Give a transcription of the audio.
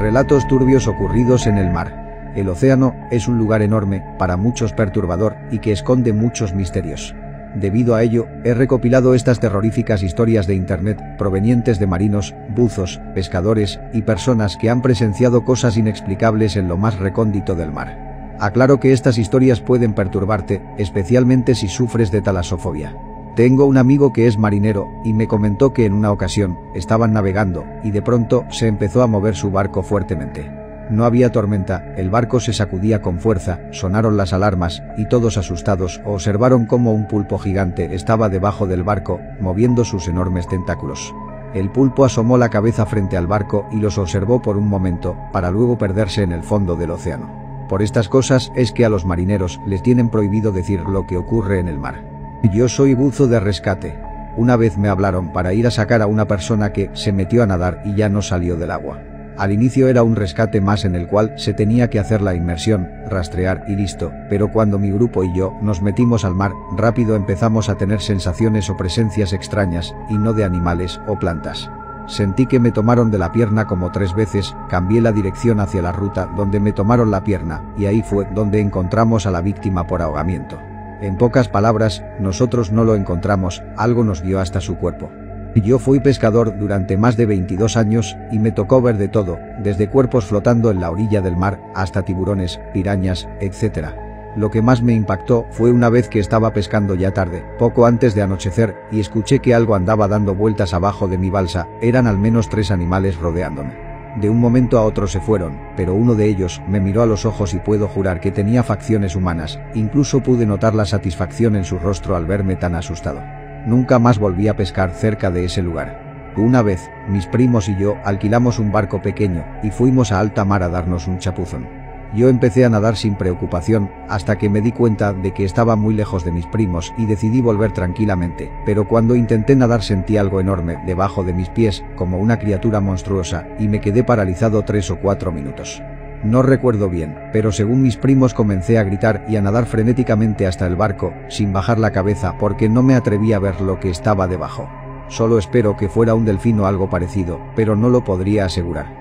Relatos turbios ocurridos en el mar. El océano es un lugar enorme, para muchos perturbador, y que esconde muchos misterios. Debido a ello, he recopilado estas terroríficas historias de Internet, provenientes de marinos, buzos, pescadores y personas que han presenciado cosas inexplicables en lo más recóndito del mar. Aclaro que estas historias pueden perturbarte, especialmente si sufres de talasofobia. Tengo un amigo que es marinero y me comentó que en una ocasión estaban navegando y de pronto se empezó a mover su barco fuertemente. No había tormenta, el barco se sacudía con fuerza, sonaron las alarmas y todos asustados observaron cómo un pulpo gigante estaba debajo del barco, moviendo sus enormes tentáculos. El pulpo asomó la cabeza frente al barco y los observó por un momento, para luego perderse en el fondo del océano. Por estas cosas es que a los marineros les tienen prohibido decir lo que ocurre en el mar. Yo soy buzo de rescate. Una vez me hablaron para ir a sacar a una persona que se metió a nadar y ya no salió del agua. Al inicio era un rescate más en el cual se tenía que hacer la inmersión, rastrear y listo, pero cuando mi grupo y yo nos metimos al mar, rápido empezamos a tener sensaciones o presencias extrañas, y no de animales o plantas. Sentí que me tomaron de la pierna como tres veces, cambié la dirección hacia la ruta donde me tomaron la pierna, y ahí fue donde encontramos a la víctima por ahogamiento. En pocas palabras, nosotros no lo encontramos, algo nos dio hasta su cuerpo. Yo fui pescador durante más de 22 años y me tocó ver de todo, desde cuerpos flotando en la orilla del mar hasta tiburones, pirañas, etc. Lo que más me impactó fue una vez que estaba pescando ya tarde, poco antes de anochecer, y escuché que algo andaba dando vueltas abajo de mi balsa, eran al menos tres animales rodeándome. De un momento a otro se fueron, pero uno de ellos me miró a los ojos y puedo jurar que tenía facciones humanas, incluso pude notar la satisfacción en su rostro al verme tan asustado. Nunca más volví a pescar cerca de ese lugar. Una vez, mis primos y yo alquilamos un barco pequeño y fuimos a alta mar a darnos un chapuzón. Yo empecé a nadar sin preocupación, hasta que me di cuenta de que estaba muy lejos de mis primos y decidí volver tranquilamente, pero cuando intenté nadar sentí algo enorme debajo de mis pies, como una criatura monstruosa, y me quedé paralizado tres o cuatro minutos. No recuerdo bien, pero según mis primos comencé a gritar y a nadar frenéticamente hasta el barco, sin bajar la cabeza porque no me atreví a ver lo que estaba debajo. Solo espero que fuera un delfín o algo parecido, pero no lo podría asegurar.